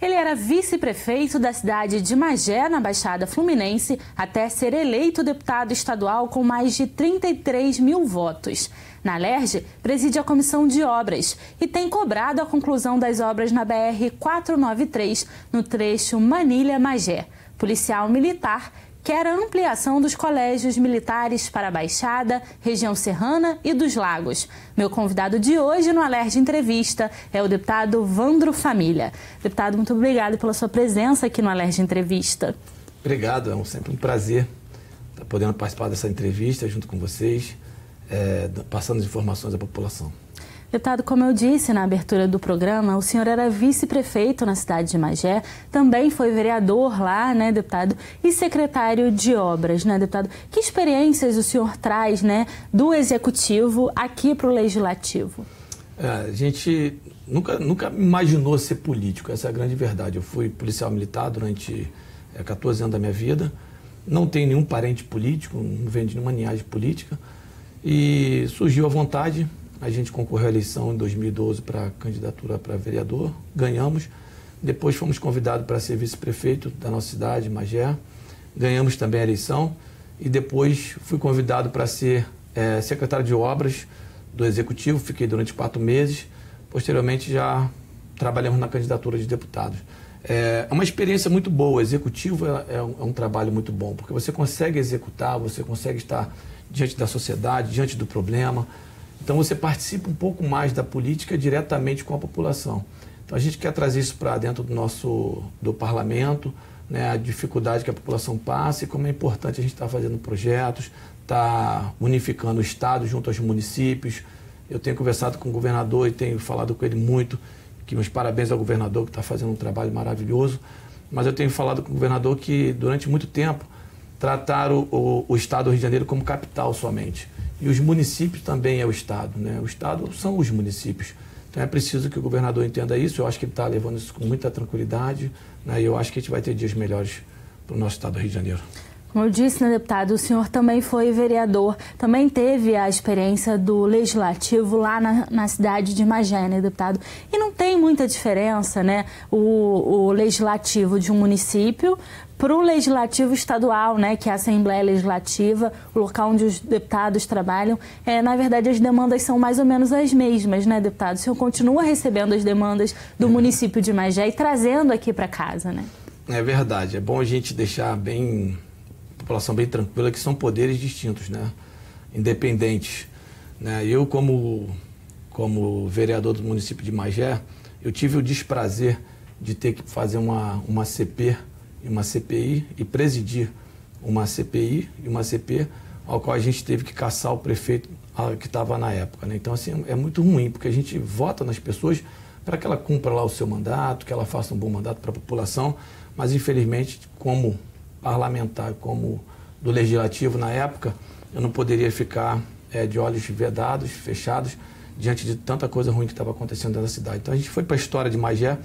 Ele era vice-prefeito da cidade de Magé, na Baixada Fluminense, até ser eleito deputado estadual com mais de 33 mil votos. Na LERJ, preside a comissão de obras e tem cobrado a conclusão das obras na BR-493, no trecho Manilha-Magé. Policial militar quer a ampliação dos colégios militares para a Baixada, região serrana e dos lagos. Meu convidado de hoje no Alerj Entrevista é o deputado Vandro Família. Deputado, muito obrigado pela sua presença aqui no Alerj Entrevista. Obrigado, é sempre um prazer estar podendo participar dessa entrevista junto com vocês, é, passando as informações à população. Deputado, como eu disse na abertura do programa, o senhor era vice-prefeito na cidade de Magé, também foi vereador lá, né, deputado, e secretário de obras, né, deputado? Que experiências o senhor traz, né, do executivo aqui para o legislativo? É, a gente nunca, nunca imaginou ser político, essa é a grande verdade. Eu fui policial militar durante é, 14 anos da minha vida, não tenho nenhum parente político, não venho de nenhuma linhagem política, e surgiu a vontade a gente concorreu à eleição em 2012 para candidatura para vereador, ganhamos. Depois fomos convidados para ser vice-prefeito da nossa cidade, Magé. Ganhamos também a eleição. E depois fui convidado para ser é, secretário de obras do Executivo. Fiquei durante quatro meses. Posteriormente já trabalhamos na candidatura de deputados. É, é uma experiência muito boa. O executivo é, é, um, é um trabalho muito bom, porque você consegue executar, você consegue estar diante da sociedade, diante do problema então você participa um pouco mais da política diretamente com a população. Então a gente quer trazer isso para dentro do nosso do parlamento, né, a dificuldade que a população passa e como é importante a gente estar tá fazendo projetos, estar tá unificando o Estado junto aos municípios. Eu tenho conversado com o governador e tenho falado com ele muito, que meus parabéns ao governador que está fazendo um trabalho maravilhoso. Mas eu tenho falado com o governador que durante muito tempo trataram o, o Estado do Rio de Janeiro como capital somente. E os municípios também é o Estado, né? O Estado são os municípios. Então é preciso que o governador entenda isso. Eu acho que ele está levando isso com muita tranquilidade. Né? E eu acho que a gente vai ter dias melhores para o nosso Estado do Rio de Janeiro. Como eu disse, né, deputado, o senhor também foi vereador, também teve a experiência do legislativo lá na, na cidade de Magé, né, deputado? E não tem muita diferença, né, o, o legislativo de um município para o legislativo estadual, né, que é a Assembleia Legislativa, o local onde os deputados trabalham. É, na verdade, as demandas são mais ou menos as mesmas, né, deputado? O senhor continua recebendo as demandas do é. município de Magé e trazendo aqui para casa, né? É verdade. É bom a gente deixar bem população bem tranquila, que são poderes distintos, né? independentes. Né? Eu, como, como vereador do município de Magé, eu tive o desprazer de ter que fazer uma, uma CP e uma CPI e presidir uma CPI e uma CP, ao qual a gente teve que caçar o prefeito que estava na época. Né? Então, assim, é muito ruim, porque a gente vota nas pessoas para que ela cumpra lá o seu mandato, que ela faça um bom mandato para a população, mas infelizmente, como parlamentar como do legislativo na época, eu não poderia ficar é, de olhos vedados, fechados, diante de tanta coisa ruim que estava acontecendo da cidade. Então a gente foi para a história de Magé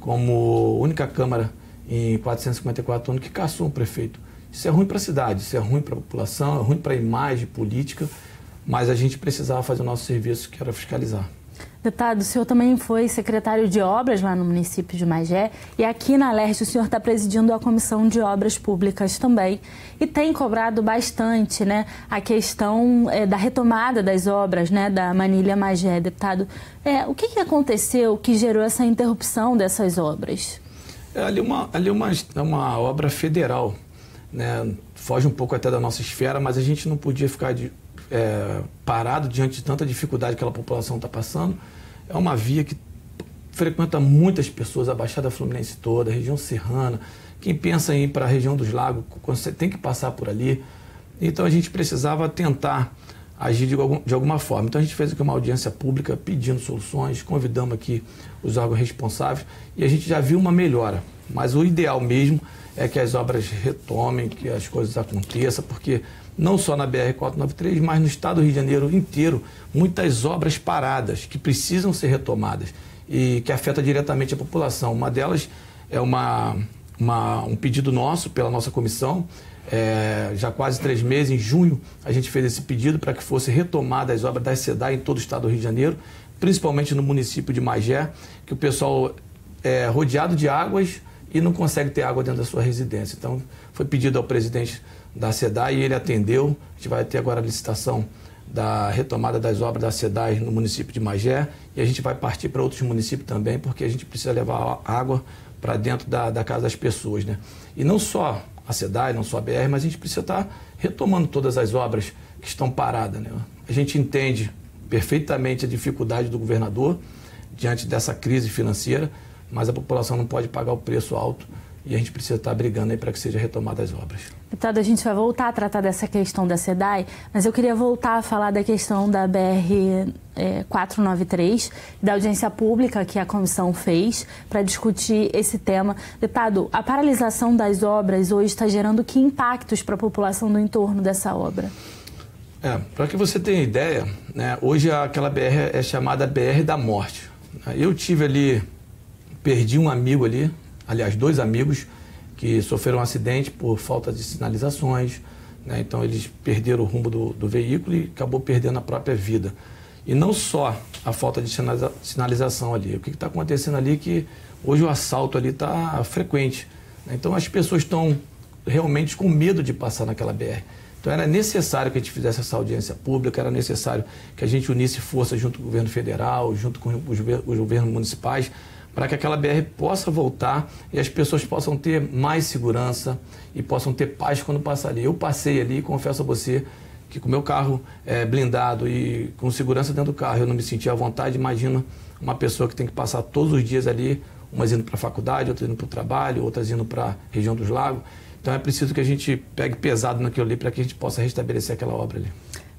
como única Câmara em 454 anos que caçou um prefeito. Isso é ruim para a cidade, isso é ruim para a população, é ruim para a imagem política, mas a gente precisava fazer o nosso serviço, que era fiscalizar. Deputado, o senhor também foi secretário de obras lá no município de Magé e aqui na Leste o senhor está presidindo a Comissão de Obras Públicas também e tem cobrado bastante né, a questão é, da retomada das obras né, da Manilha Magé. Deputado, é, o que, que aconteceu que gerou essa interrupção dessas obras? É ali uma, ali uma, é uma obra federal, né? foge um pouco até da nossa esfera, mas a gente não podia ficar de, é, parado diante de tanta dificuldade que a população está passando. É uma via que frequenta muitas pessoas, a Baixada Fluminense toda, a região serrana. Quem pensa em ir para a região dos lagos, você tem que passar por ali. Então a gente precisava tentar agir de, algum, de alguma forma. Então a gente fez aqui uma audiência pública pedindo soluções, convidamos aqui os órgãos responsáveis e a gente já viu uma melhora. Mas o ideal mesmo é que as obras retomem, que as coisas aconteçam, porque não só na BR-493, mas no estado do Rio de Janeiro inteiro, muitas obras paradas que precisam ser retomadas e que afeta diretamente a população. Uma delas é uma, uma um pedido nosso pela nossa comissão. É, já quase três meses, em junho, a gente fez esse pedido para que fosse retomada as obras da SEDAI em todo o estado do Rio de Janeiro, principalmente no município de Magé, que o pessoal é, rodeado de águas e não consegue ter água dentro da sua residência. Então, foi pedido ao presidente da SEDAI e ele atendeu. A gente vai ter agora a licitação da retomada das obras da SEDAI no município de Magé e a gente vai partir para outros municípios também, porque a gente precisa levar água para dentro da, da, casa das pessoas. Né? E não só a SEDAI, não só a BR, mas a gente precisa estar tá retomando todas as obras que estão paradas. Né? A gente entende perfeitamente a dificuldade do governador diante dessa crise financeira, mas a população não pode pagar o preço alto e a gente precisa estar brigando aí para que seja retomada as obras. Deputado, a gente vai voltar a tratar dessa questão da SEDAI, mas eu queria voltar a falar da questão da BR é, 493, da audiência pública que a comissão fez para discutir esse tema. Deputado, a paralisação das obras hoje está gerando que impactos para a população do entorno dessa obra? É, para que você tenha ideia, né, hoje aquela BR é chamada BR da Morte. Eu tive ali, perdi um amigo ali, aliás, dois amigos que sofreram um acidente por falta de sinalizações. Né? Então, eles perderam o rumo do, do, veículo e acabou perdendo a própria vida. E não só a falta de sinalização ali. O que está acontecendo ali é que hoje o assalto ali está frequente. Né? Então, as pessoas estão realmente com medo de passar naquela BR. Então era necessário que a gente fizesse essa audiência pública, era necessário que a gente unisse forças junto com o governo federal, junto com os governos municipais, para que aquela BR possa voltar e as pessoas possam ter mais segurança e possam ter paz quando passar ali. Eu passei ali e confesso a você que com meu carro é, blindado e com segurança dentro do carro eu não me sentia à vontade. Imagina uma pessoa que tem que passar todos os dias ali, umas indo para a faculdade, outras indo para o trabalho, outras indo para a região dos lagos. Então é preciso que a gente pegue pesado naquilo ali para que a gente possa restabelecer aquela obra ali.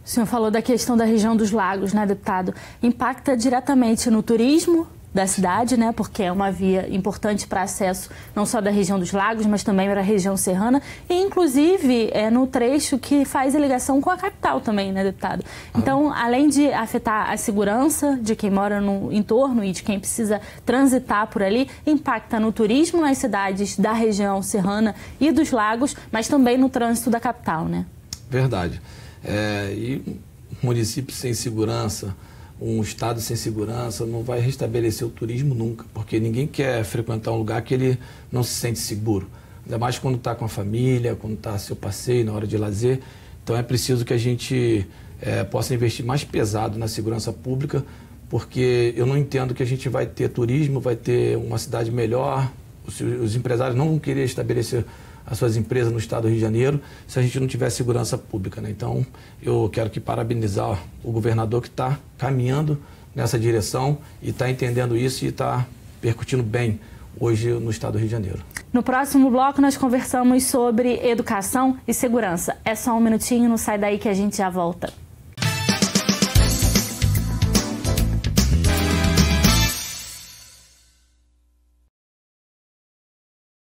O senhor falou da questão da região dos lagos, né, deputado? Impacta diretamente no turismo, da cidade, né, porque é uma via importante para acesso não só da região dos lagos, mas também para a região serrana e inclusive é no trecho que faz a ligação com a capital também, né, deputado. Então, além de afetar a segurança de quem mora no entorno e de quem precisa transitar por ali, impacta no turismo nas cidades da região serrana e dos lagos, mas também no trânsito da capital, né? Verdade. É, e municípios sem segurança, um estado sem segurança não vai restabelecer o turismo nunca, porque ninguém quer frequentar um lugar que ele não se sente seguro. Ainda mais quando está com a família, quando está seu passeio, na hora de lazer. Então é preciso que a gente é, possa investir mais pesado na segurança pública, porque eu não entendo que a gente vai ter turismo, vai ter uma cidade melhor, os, os empresários não vão querer estabelecer as suas empresas no estado do Rio de Janeiro se a gente não tiver segurança pública. Né? Então, eu quero que parabenizar o governador que está caminhando nessa direção e está entendendo isso e está percutindo bem hoje no estado do Rio de Janeiro. No próximo bloco, nós conversamos sobre educação e segurança. É só um minutinho, não sai daí que a gente já volta.